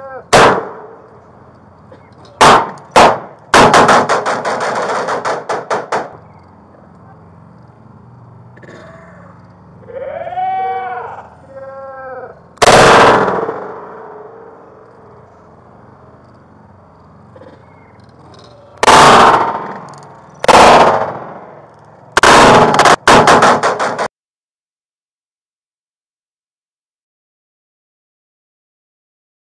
Yes.